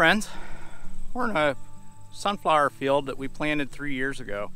friends. We're in a sunflower field that we planted three years ago.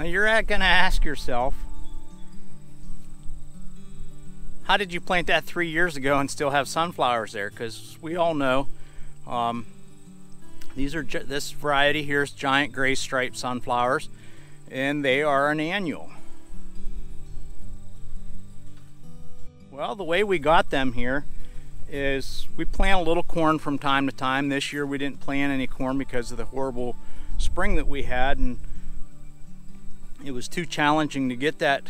Now you're going to ask yourself, how did you plant that three years ago and still have sunflowers there? Because we all know um, these are this variety here is giant gray striped sunflowers, and they are an annual. Well, the way we got them here is we plant a little corn from time to time. This year we didn't plant any corn because of the horrible spring that we had, and it was too challenging to get that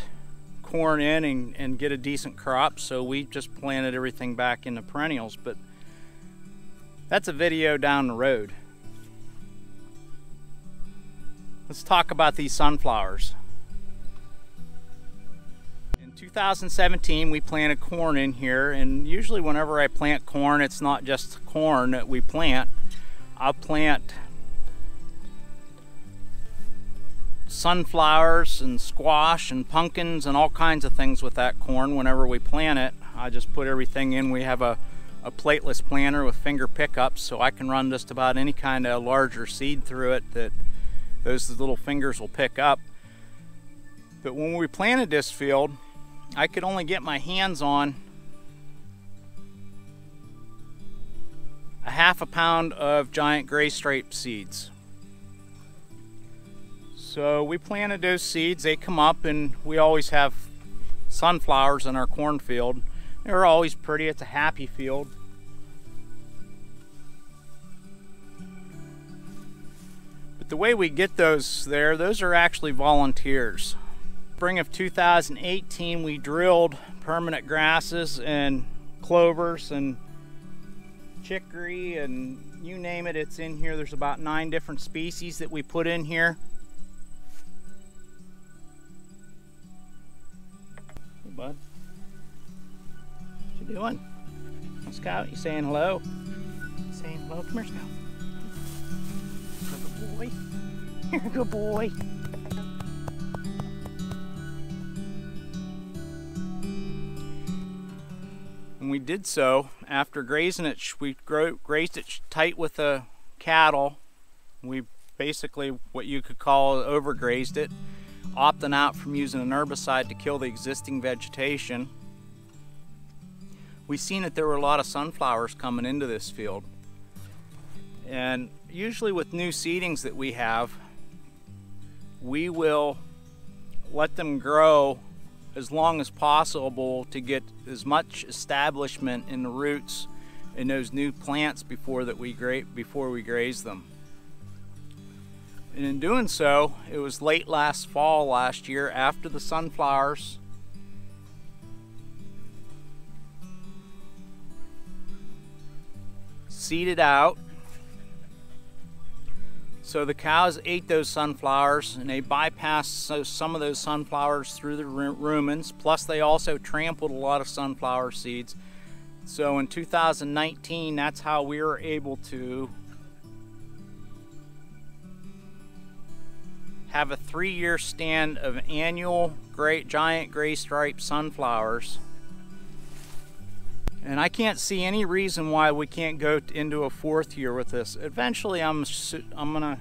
corn in and, and get a decent crop, so we just planted everything back into perennials. But that's a video down the road. Let's talk about these sunflowers. In 2017 we planted corn in here and usually whenever I plant corn it's not just corn that we plant. I'll plant sunflowers and squash and pumpkins and all kinds of things with that corn whenever we plant it. I just put everything in. We have a, a plateless planter with finger pickups so I can run just about any kind of larger seed through it that those little fingers will pick up. But when we planted this field, I could only get my hands on a half a pound of giant gray stripe seeds. So we planted those seeds, they come up and we always have sunflowers in our cornfield. They're always pretty, it's a happy field. The way we get those there, those are actually volunteers. Spring of 2018, we drilled permanent grasses and clovers and chicory and you name it, it's in here. There's about nine different species that we put in here. Hey, bud. What you doing? Scout, you saying hello? saying hello? Come here, Scout boy. You're a good boy. And we did so after grazing it. We grazed it tight with the cattle. We basically what you could call overgrazed it, opting out from using an herbicide to kill the existing vegetation. We seen that there were a lot of sunflowers coming into this field. And usually with new seedings that we have, we will let them grow as long as possible to get as much establishment in the roots in those new plants before that we gra before we graze them. And in doing so, it was late last fall last year after the sunflowers seeded out so the cows ate those sunflowers and they bypassed some of those sunflowers through the rumens. Plus they also trampled a lot of sunflower seeds. So in 2019, that's how we were able to have a three-year stand of annual great giant gray striped sunflowers and I can't see any reason why we can't go into a fourth year with this. Eventually, I'm, I'm gonna,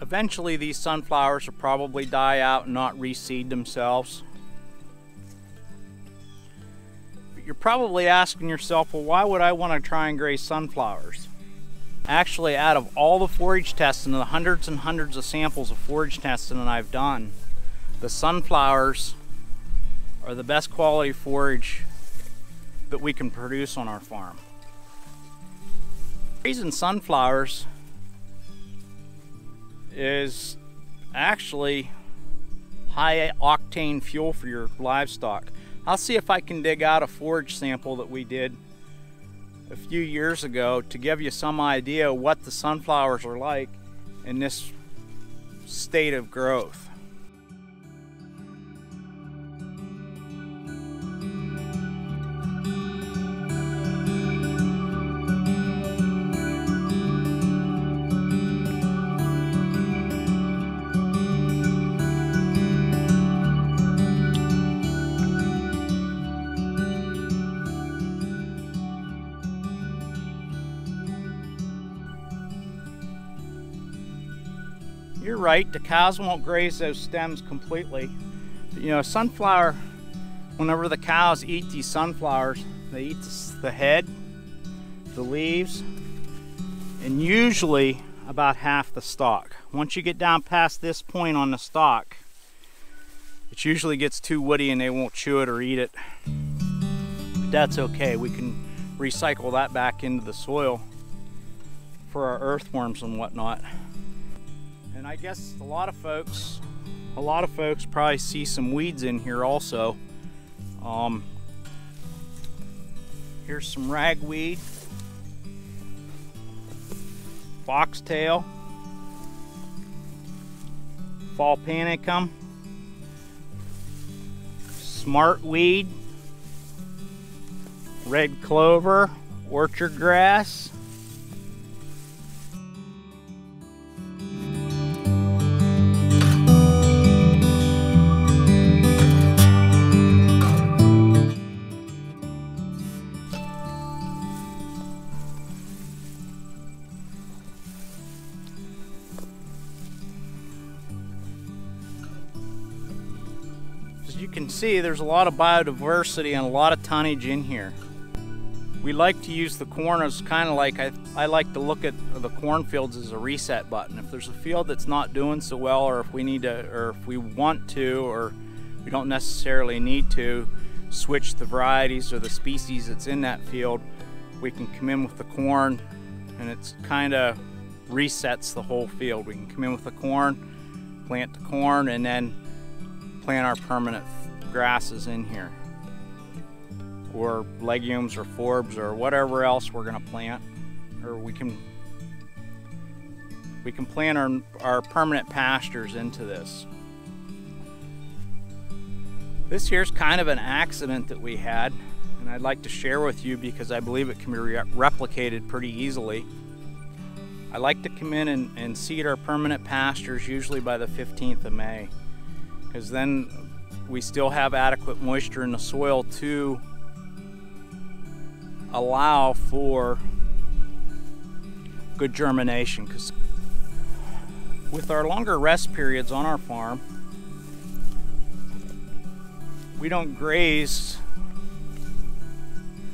eventually these sunflowers will probably die out and not reseed themselves. But you're probably asking yourself, well, why would I want to try and graze sunflowers? Actually, out of all the forage testing, the hundreds and hundreds of samples of forage testing that I've done, the sunflowers are the best quality forage that we can produce on our farm. Raising sunflowers is actually high octane fuel for your livestock. I'll see if I can dig out a forage sample that we did a few years ago to give you some idea what the sunflowers are like in this state of growth. Right, the cows won't graze those stems completely. You know, sunflower, whenever the cows eat these sunflowers, they eat the head, the leaves, and usually about half the stalk. Once you get down past this point on the stalk, it usually gets too woody and they won't chew it or eat it. But that's okay. We can recycle that back into the soil for our earthworms and whatnot. And I guess a lot of folks, a lot of folks probably see some weeds in here also. Um, here's some ragweed, foxtail, fall panicum, smartweed, red clover, orchard grass, see, there's a lot of biodiversity and a lot of tonnage in here. We like to use the corn as kind of like, I, I like to look at the cornfields as a reset button. If there's a field that's not doing so well, or if we need to, or if we want to, or we don't necessarily need to switch the varieties or the species that's in that field, we can come in with the corn and it's kind of resets the whole field. We can come in with the corn, plant the corn, and then plant our permanent grasses in here or legumes or forbs or whatever else we're going to plant or we can we can plant our, our permanent pastures into this. This here's kind of an accident that we had and I'd like to share with you because I believe it can be re replicated pretty easily. I like to come in and, and seed our permanent pastures usually by the 15th of May because then we still have adequate moisture in the soil to allow for good germination because with our longer rest periods on our farm we don't graze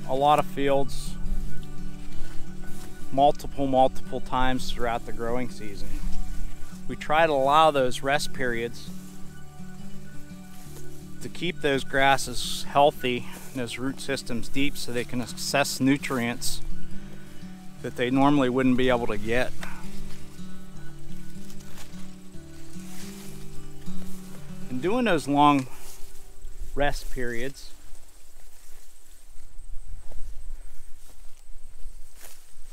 a lot of fields multiple multiple times throughout the growing season. We try to allow those rest periods to keep those grasses healthy those root systems deep so they can access nutrients that they normally wouldn't be able to get. And doing those long rest periods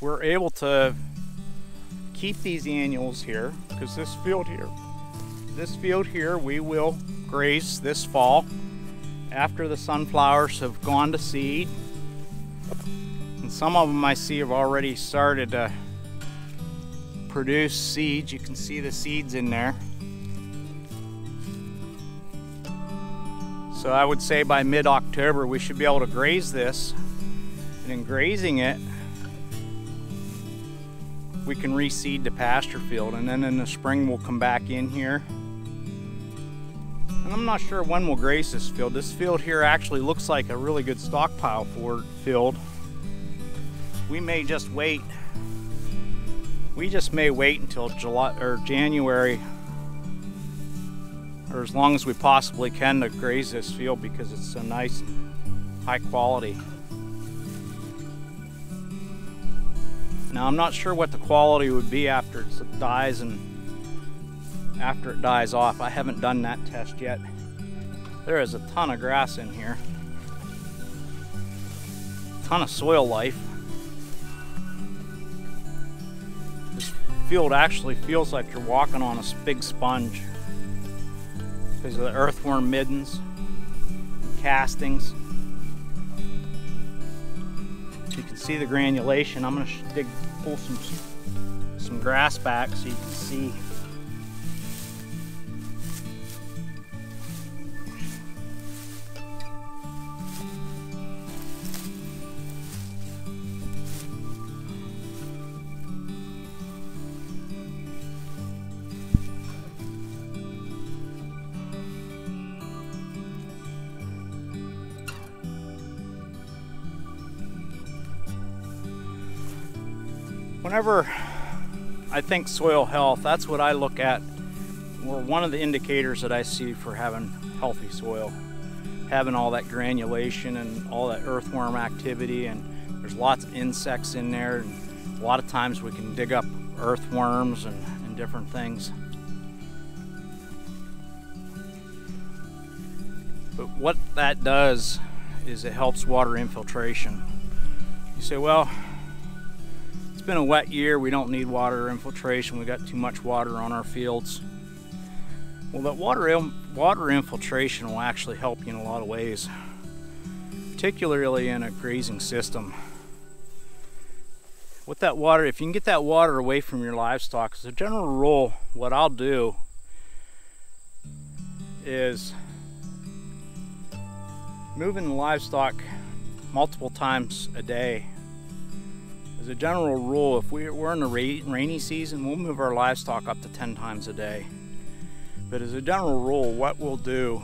we're able to keep these annuals here because this field here this field here we will graze this fall after the sunflowers have gone to seed. And some of them I see have already started to produce seeds. You can see the seeds in there. So I would say by mid-October we should be able to graze this. And in grazing it, we can reseed the pasture field. And then in the spring we'll come back in here I'm not sure when we'll graze this field. This field here actually looks like a really good stockpile for field. We may just wait. We just may wait until July or January or as long as we possibly can to graze this field because it's so nice and high quality. Now I'm not sure what the quality would be after it dies and after it dies off. I haven't done that test yet. There is a ton of grass in here. a Ton of soil life. This field actually feels like you're walking on a big sponge because of the earthworm middens and castings. You can see the granulation. I'm going to dig, pull some, some grass back so you can see Whenever I think soil health, that's what I look at, or one of the indicators that I see for having healthy soil. Having all that granulation and all that earthworm activity, and there's lots of insects in there. And a lot of times we can dig up earthworms and, and different things. But what that does is it helps water infiltration. You say, well, been a wet year, we don't need water infiltration, we got too much water on our fields. Well, that water, water infiltration will actually help you in a lot of ways, particularly in a grazing system. With that water, if you can get that water away from your livestock, as a general rule, what I'll do is moving the livestock multiple times a day. As a general rule, if we're in a rainy season, we'll move our livestock up to 10 times a day. But as a general rule, what we'll do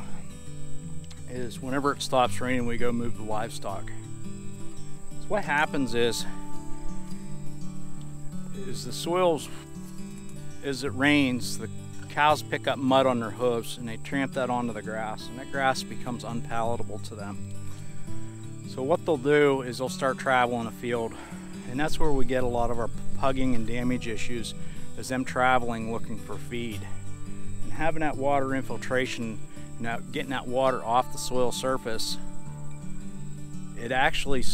is whenever it stops raining, we go move the livestock. So what happens is, is the soils, as it rains, the cows pick up mud on their hooves and they tramp that onto the grass and that grass becomes unpalatable to them. So what they'll do is they'll start traveling a field and that's where we get a lot of our pugging and damage issues is them traveling looking for feed. And having that water infiltration, now getting that water off the soil surface, it actually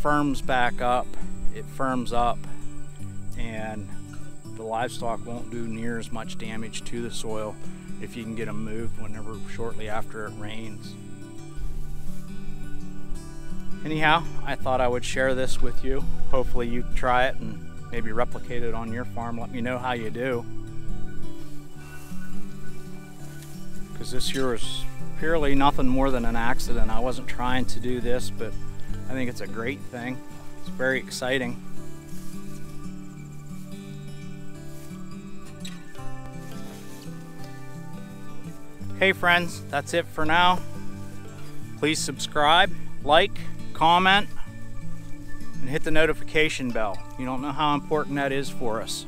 firms back up, it firms up and the livestock won't do near as much damage to the soil if you can get them moved whenever shortly after it rains. Anyhow, I thought I would share this with you. Hopefully you try it and maybe replicate it on your farm. Let me know how you do. Because this year was purely nothing more than an accident. I wasn't trying to do this, but I think it's a great thing. It's very exciting. Hey friends, that's it for now. Please subscribe, like, comment, and hit the notification bell. You don't know how important that is for us.